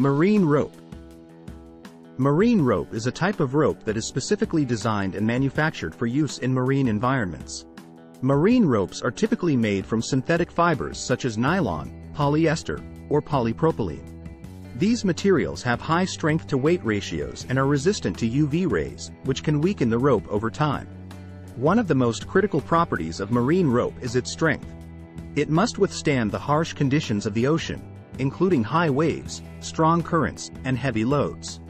Marine rope. Marine rope is a type of rope that is specifically designed and manufactured for use in marine environments. Marine ropes are typically made from synthetic fibers such as nylon, polyester, or polypropylene. These materials have high strength-to-weight ratios and are resistant to UV rays, which can weaken the rope over time. One of the most critical properties of marine rope is its strength. It must withstand the harsh conditions of the ocean, including high waves, strong currents, and heavy loads.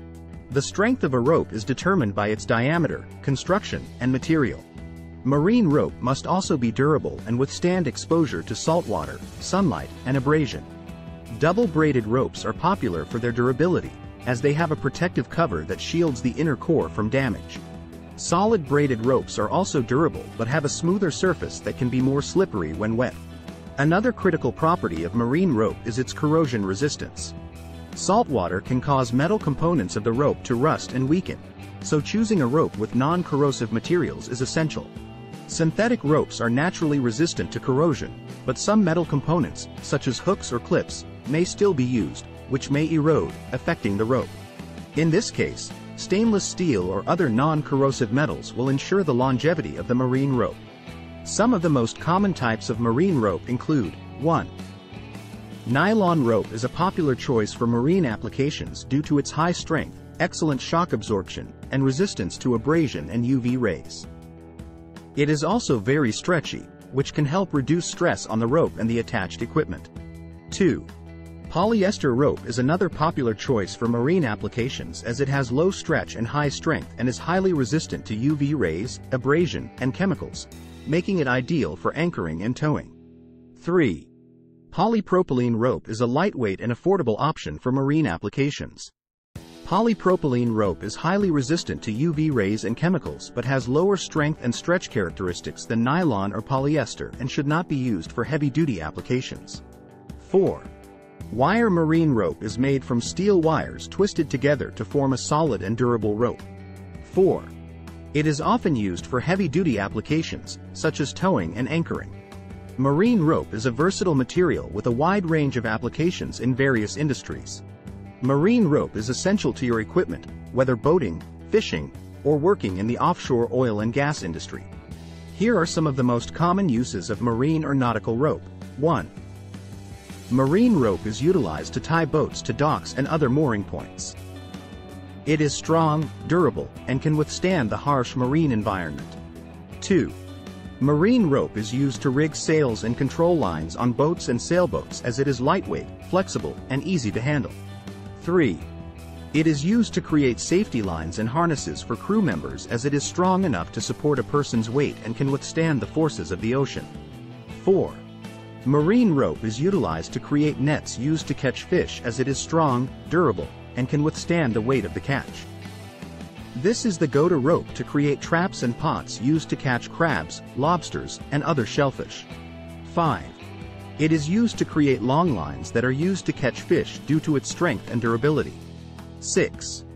The strength of a rope is determined by its diameter, construction, and material. Marine rope must also be durable and withstand exposure to saltwater, sunlight, and abrasion. Double-braided ropes are popular for their durability, as they have a protective cover that shields the inner core from damage. Solid braided ropes are also durable but have a smoother surface that can be more slippery when wet. Another critical property of marine rope is its corrosion resistance. Salt water can cause metal components of the rope to rust and weaken, so choosing a rope with non-corrosive materials is essential. Synthetic ropes are naturally resistant to corrosion, but some metal components, such as hooks or clips, may still be used, which may erode, affecting the rope. In this case, stainless steel or other non-corrosive metals will ensure the longevity of the marine rope. Some of the most common types of marine rope include 1. Nylon rope is a popular choice for marine applications due to its high strength, excellent shock absorption, and resistance to abrasion and UV rays. It is also very stretchy, which can help reduce stress on the rope and the attached equipment. 2. Polyester rope is another popular choice for marine applications as it has low stretch and high strength and is highly resistant to UV rays, abrasion, and chemicals, making it ideal for anchoring and towing. 3. Polypropylene rope is a lightweight and affordable option for marine applications. Polypropylene rope is highly resistant to UV rays and chemicals but has lower strength and stretch characteristics than nylon or polyester and should not be used for heavy-duty applications. 4. Wire marine rope is made from steel wires twisted together to form a solid and durable rope. 4. It is often used for heavy-duty applications, such as towing and anchoring. Marine rope is a versatile material with a wide range of applications in various industries. Marine rope is essential to your equipment, whether boating, fishing, or working in the offshore oil and gas industry. Here are some of the most common uses of marine or nautical rope. 1. Marine rope is utilized to tie boats to docks and other mooring points. It is strong, durable, and can withstand the harsh marine environment. 2. Marine rope is used to rig sails and control lines on boats and sailboats as it is lightweight, flexible, and easy to handle. 3. It is used to create safety lines and harnesses for crew members as it is strong enough to support a person's weight and can withstand the forces of the ocean. 4. Marine rope is utilized to create nets used to catch fish as it is strong, durable, and can withstand the weight of the catch. This is the go-to rope to create traps and pots used to catch crabs, lobsters, and other shellfish. 5. It is used to create long lines that are used to catch fish due to its strength and durability. 6.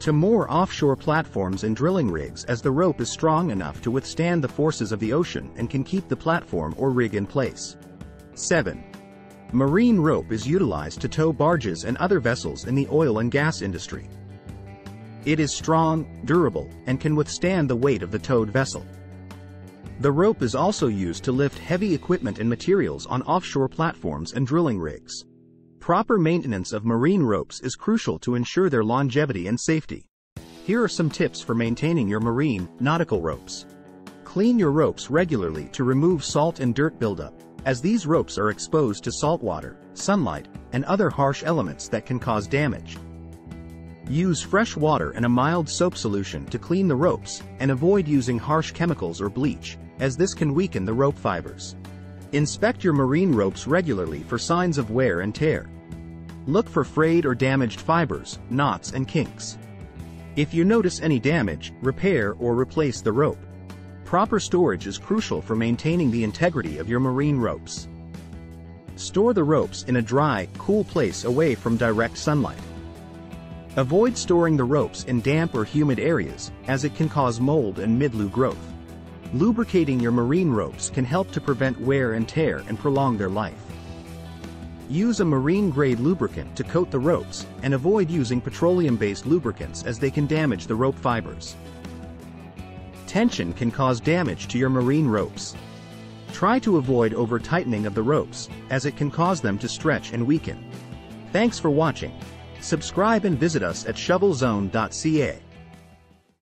To moor offshore platforms and drilling rigs as the rope is strong enough to withstand the forces of the ocean and can keep the platform or rig in place. 7. Marine rope is utilized to tow barges and other vessels in the oil and gas industry. It is strong, durable, and can withstand the weight of the towed vessel. The rope is also used to lift heavy equipment and materials on offshore platforms and drilling rigs. Proper maintenance of marine ropes is crucial to ensure their longevity and safety. Here are some tips for maintaining your marine, nautical ropes. Clean your ropes regularly to remove salt and dirt buildup, as these ropes are exposed to salt water, sunlight, and other harsh elements that can cause damage. Use fresh water and a mild soap solution to clean the ropes, and avoid using harsh chemicals or bleach, as this can weaken the rope fibers. Inspect your marine ropes regularly for signs of wear and tear. Look for frayed or damaged fibers, knots and kinks. If you notice any damage, repair or replace the rope. Proper storage is crucial for maintaining the integrity of your marine ropes. Store the ropes in a dry, cool place away from direct sunlight. Avoid storing the ropes in damp or humid areas, as it can cause mold and mildew growth. Lubricating your marine ropes can help to prevent wear and tear and prolong their life. Use a marine-grade lubricant to coat the ropes, and avoid using petroleum-based lubricants as they can damage the rope fibers. Tension can cause damage to your marine ropes. Try to avoid over-tightening of the ropes, as it can cause them to stretch and weaken. Thanks for watching. Subscribe and visit us at shovelzone.ca.